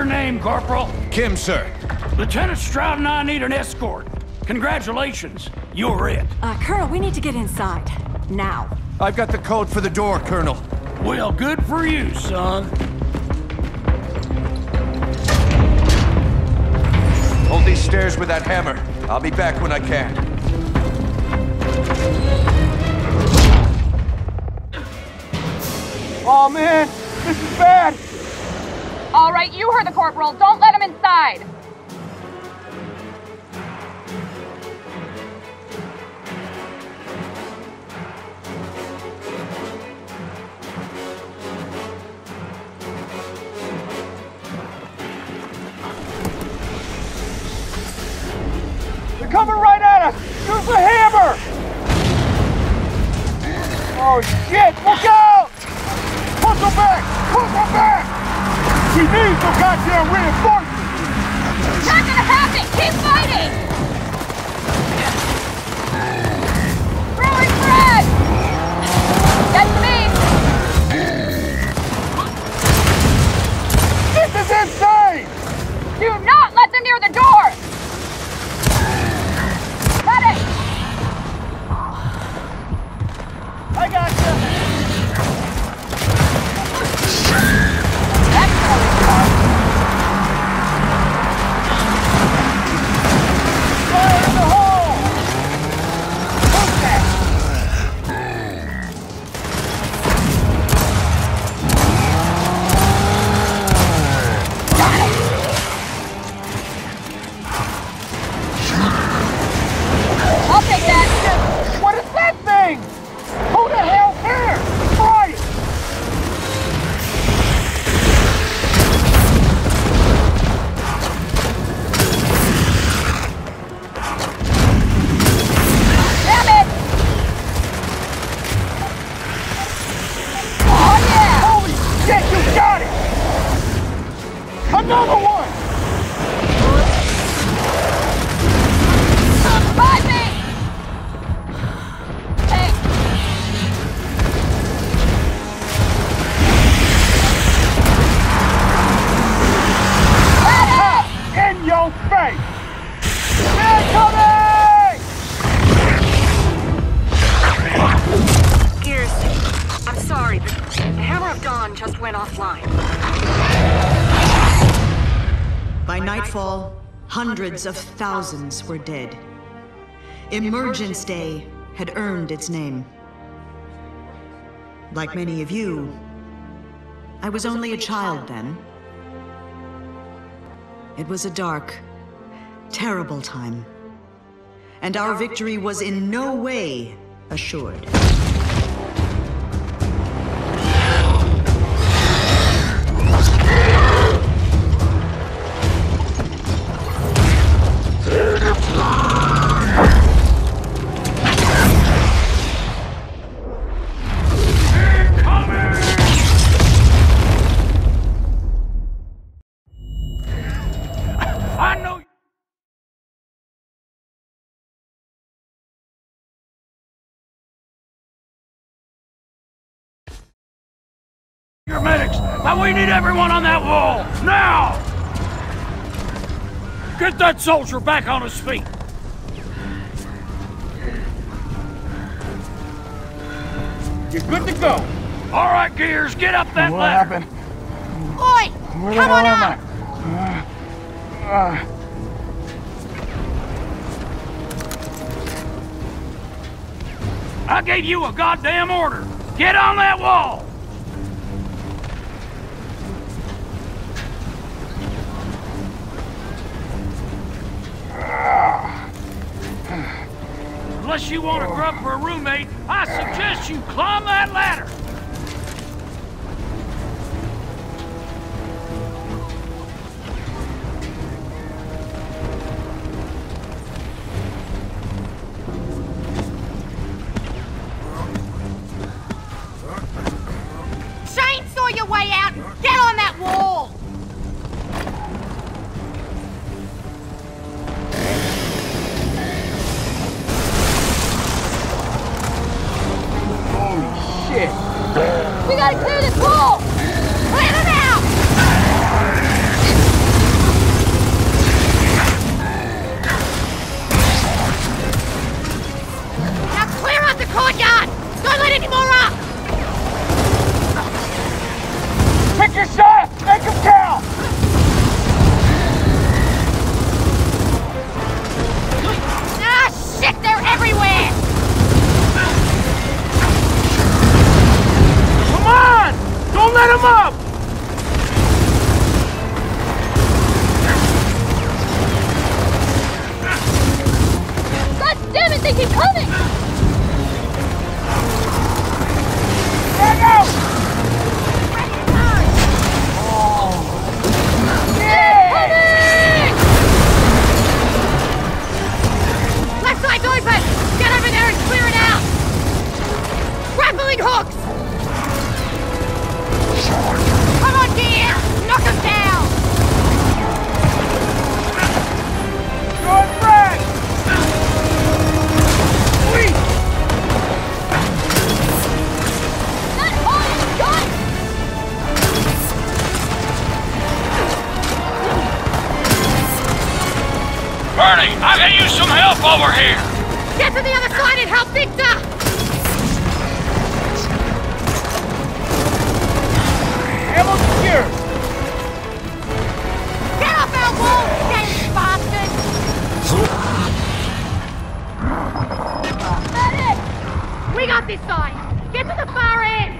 What's your name, Corporal? Kim, sir. Lieutenant Stroud and I need an escort. Congratulations, you're it. Uh, Colonel, we need to get inside. Now. I've got the code for the door, Colonel. Well, good for you, son. Hold these stairs with that hammer. I'll be back when I can. Oh man, this is bad! All right, you heard the corporal. Don't let him inside. They're coming right at us! Use the hammer! Oh shit! Look out! Push them back! Push them back! We need some goddamn reinforcements! Not gonna happen! Keep fighting! Sorry, but the Hammer of Dawn just went offline. By nightfall, hundreds of thousands were dead. Emergence Day had earned its name. Like many of you, I was only a child then. It was a dark, terrible time. And our victory was in no way assured. Your medics, but we need everyone on that wall now. Get that soldier back on his feet. You're good to go. All right, Gears, get up that What ladder. happened? Oi! Where Come on am up! Uh, uh, I gave you a goddamn order. Get on that wall. Unless you want to grub for a roommate, I suggest you climb that ladder. Come on, dear! Knock him down! Bernie, I some help over here. Get to the other side and help Victor! This side! Get to the far end!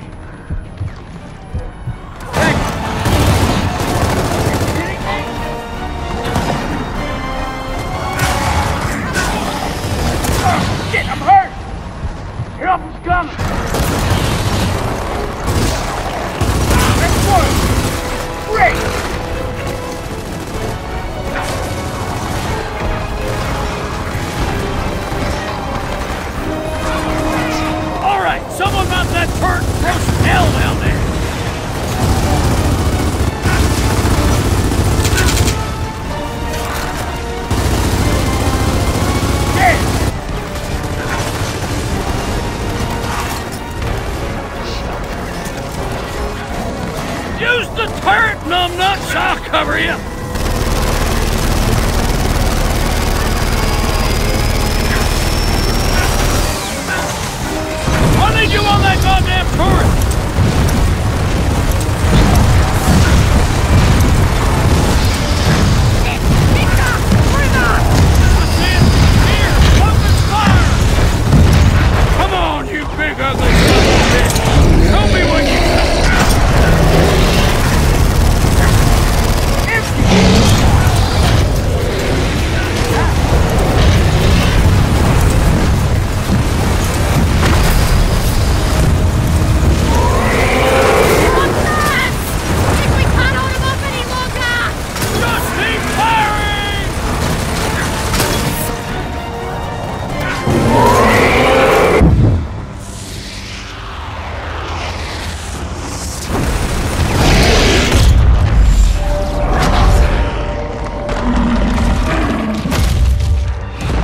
Use the turret, numbnuts! I'll cover you!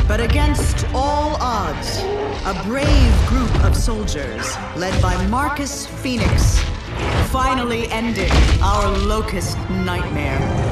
But against all odds, a brave group of soldiers, led by Marcus Phoenix, finally ended our locust nightmare.